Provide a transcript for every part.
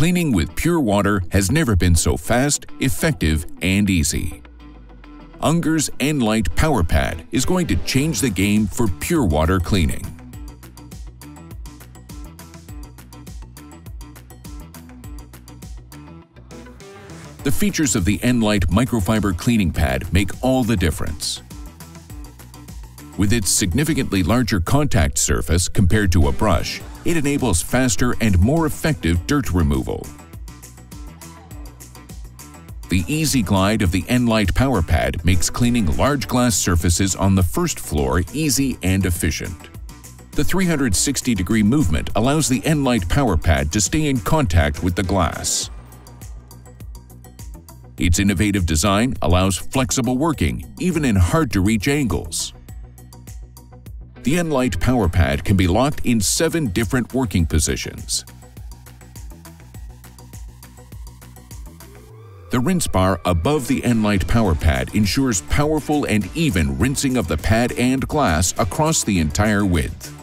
Cleaning with pure water has never been so fast, effective, and easy. Unger's Nlite Power Pad is going to change the game for pure water cleaning. The features of the Nlite microfiber cleaning pad make all the difference. With its significantly larger contact surface compared to a brush, it enables faster and more effective dirt removal. The easy glide of the Nlite Power Pad makes cleaning large glass surfaces on the first floor easy and efficient. The 360 degree movement allows the Nlite Power Pad to stay in contact with the glass. Its innovative design allows flexible working, even in hard-to-reach angles. The Nlite Power Pad can be locked in seven different working positions. The rinse bar above the Nlite Power Pad ensures powerful and even rinsing of the pad and glass across the entire width.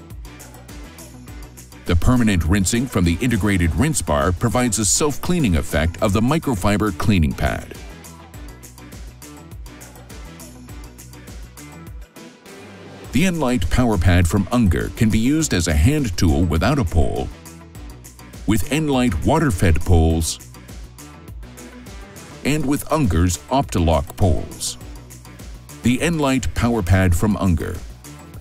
The permanent rinsing from the integrated rinse bar provides a self-cleaning effect of the microfiber cleaning pad. The Nlite Power Pad from Unger can be used as a hand tool without a pole, with Nlite water-fed poles, and with Unger's OptiLoc poles. The Nlite Power Pad from Unger,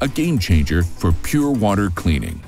a game changer for pure water cleaning.